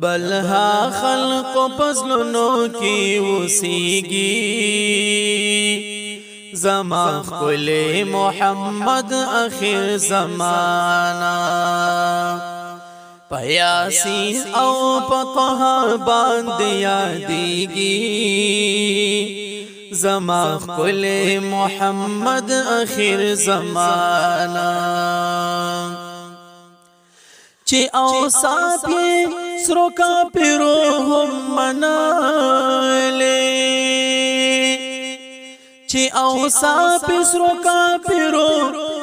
بلحا خل کو پسلو کی اسی گی خل محمد آخر زمانہ پیاسی او پتہ دی گی زما خل محمد آخر زمانہ چې او صافي سرو کا پیرو هم مناله چې او صافي سرو کا پیرو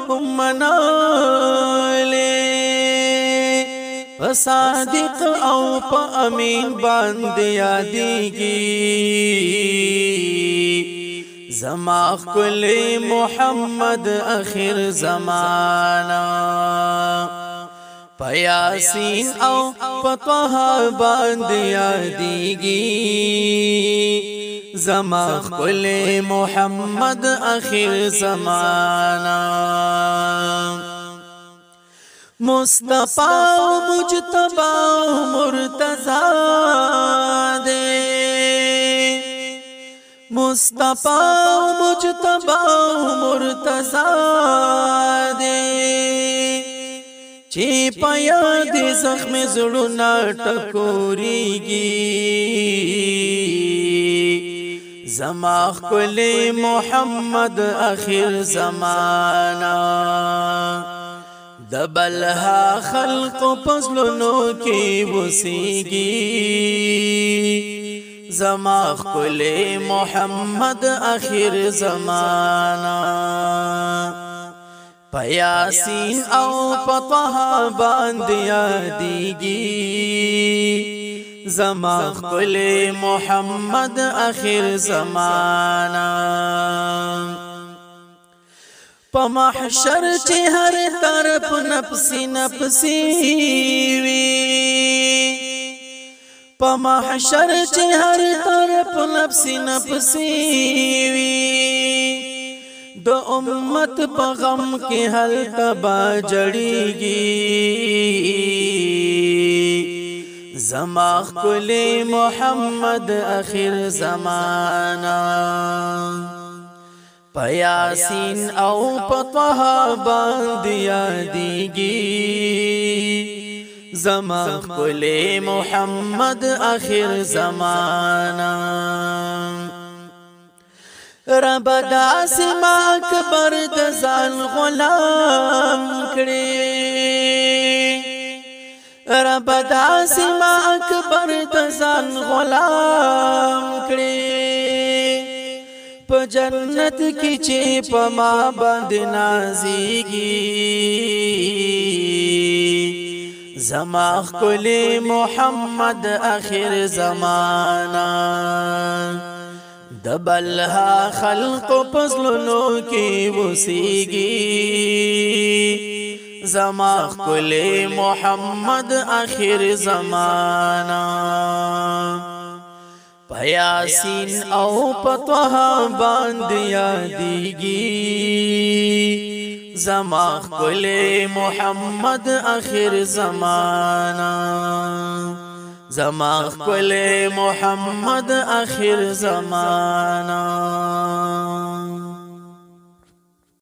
هم مناله صادق او په امین باندې یادېږي زما خپل محمد اخر زمانہ پیاسی او پتوہ باندیا دیگی زما کل محمد اخر زمانا مصطفیٰ و مجتبہ و مرتضی دے مصطفیٰ و مجتبہ و مرتضی دے چې پیا دې زخم زړونه ټکوريږي زما خپل محمد اخر زمانہ د بلها خلق پسلونو کې وسيږي زما خپل محمد اخر زمانہ پیاسین او پطه باندې یادېږي زما خپل محمد اخر زمانہ په محشر چې هر طرف نفسي نفسي وي په محشر چې هر طرف نفسي نفسي وي د امت په غم کې هل تبا جړیږي زما خپل محمد اخر زمانہ پیاسین او پطه باندې یادېږي زما خپل محمد اخر زمانہ رب د اسما اکبر د ځان غلام کړي رب د اسما اکبر د ځان غلام کړي په جنت کې چې په ما باندې نازيږي زما خپل محمد اخر زمانہ د بلها خلق پسلونو کې وسیږي زما خپل محمد اخر زمانہ پیاسین او پتوها باندې یادېږي زما خپل محمد اخر زمانہ زما خپل محمد اخر زمانہ